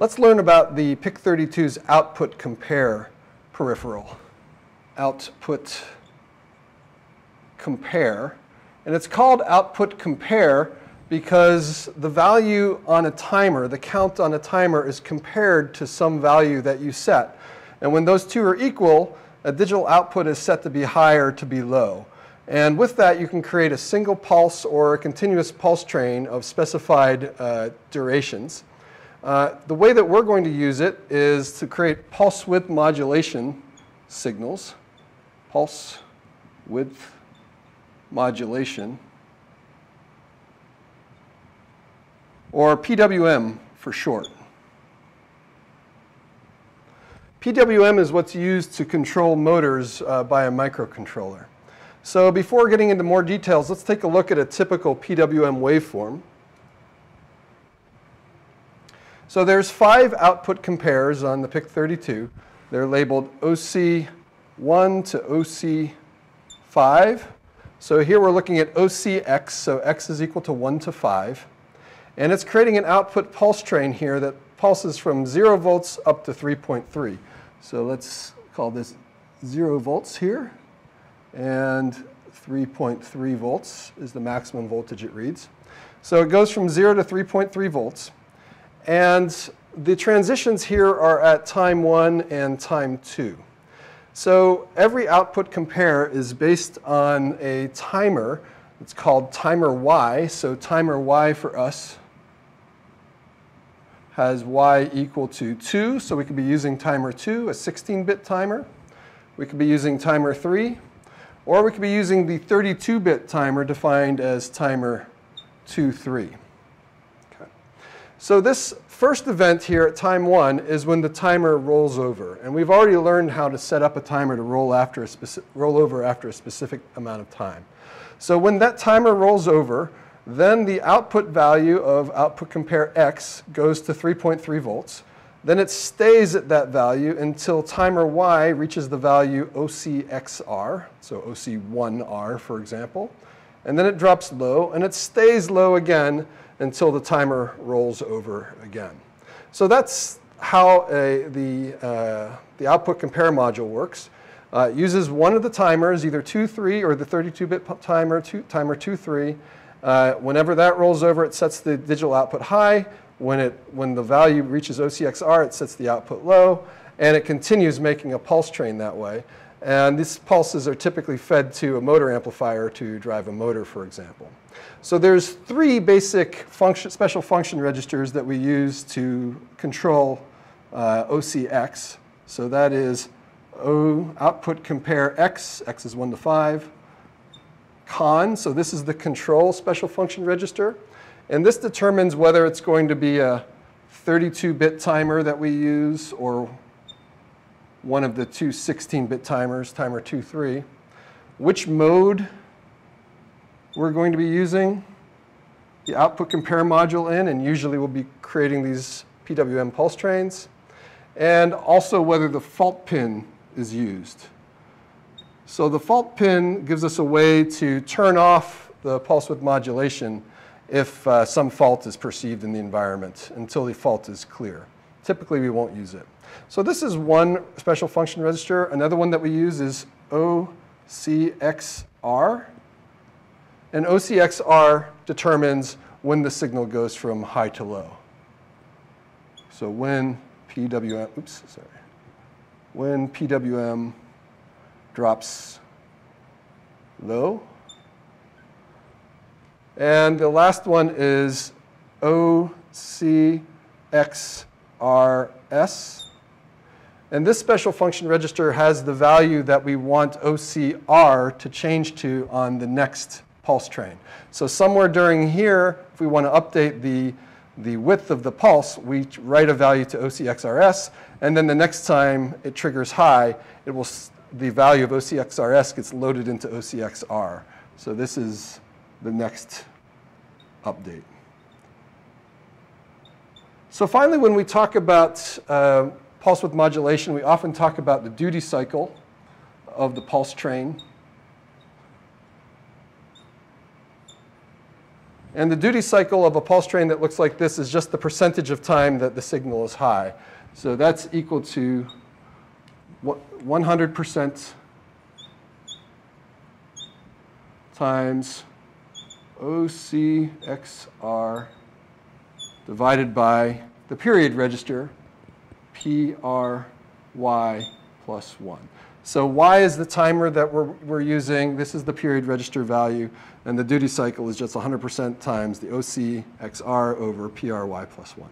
Let's learn about the PIC32's output compare peripheral. Output compare. And it's called output compare because the value on a timer, the count on a timer, is compared to some value that you set. And when those two are equal, a digital output is set to be high or to be low. And with that, you can create a single pulse or a continuous pulse train of specified uh, durations. Uh, the way that we're going to use it is to create pulse width modulation signals, pulse width modulation, or PWM for short. PWM is what's used to control motors uh, by a microcontroller. So before getting into more details, let's take a look at a typical PWM waveform. So there's five output compares on the PIC32. They're labeled OC1 to OC5. So here we're looking at OCX, so x is equal to 1 to 5. And it's creating an output pulse train here that pulses from 0 volts up to 3.3. So let's call this 0 volts here. And 3.3 volts is the maximum voltage it reads. So it goes from 0 to 3.3 volts. And the transitions here are at time 1 and time 2. So every output compare is based on a timer. It's called timer Y. So timer Y for us has y equal to 2, so we could be using timer 2, a 16-bit timer. We could be using timer 3, or we could be using the 32-bit timer defined as timer 2, 3. So this first event here at time 1 is when the timer rolls over. And we've already learned how to set up a timer to roll, after a roll over after a specific amount of time. So when that timer rolls over, then the output value of output compare x goes to 3.3 volts. Then it stays at that value until timer y reaches the value OCXR, so OC1R for example. And then it drops low and it stays low again until the timer rolls over again. So that's how a, the, uh, the output compare module works. Uh, it uses one of the timers, either 2-3 or the 32-bit timer, two, timer 2-3, uh, whenever that rolls over, it sets the digital output high. When, it, when the value reaches OCXR, it sets the output low. And it continues making a pulse train that way. And these pulses are typically fed to a motor amplifier to drive a motor, for example. So there's three basic function, special function registers that we use to control uh, OCX. So that is O output compare X, X is 1 to 5, con, so this is the control special function register. And this determines whether it's going to be a 32-bit timer that we use or one of the two 16-bit timers, timer 2, 3. Which mode we're going to be using the output compare module in, and usually we'll be creating these PWM pulse trains, and also whether the fault pin is used. So the fault pin gives us a way to turn off the pulse width modulation if uh, some fault is perceived in the environment until the fault is clear. Typically, we won't use it. So this is one special function register. Another one that we use is OCXR. And OCXR determines when the signal goes from high to low. So when PWM, oops, sorry, when PWM drops low. And the last one is OCXRS. And this special function register has the value that we want OCR to change to on the next pulse train. So somewhere during here, if we want to update the, the width of the pulse, we write a value to OCXRS, and then the next time it triggers high, it will the value of OCXRS gets loaded into OCXR. So this is the next update. So finally, when we talk about uh, pulse width modulation, we often talk about the duty cycle of the pulse train. And the duty cycle of a pulse train that looks like this is just the percentage of time that the signal is high. So that's equal to what- 100% times OCXR divided by the period register, PRY plus 1. So Y is the timer that we're, we're using. This is the period register value. And the duty cycle is just 100% times the OCXR over PRY plus 1.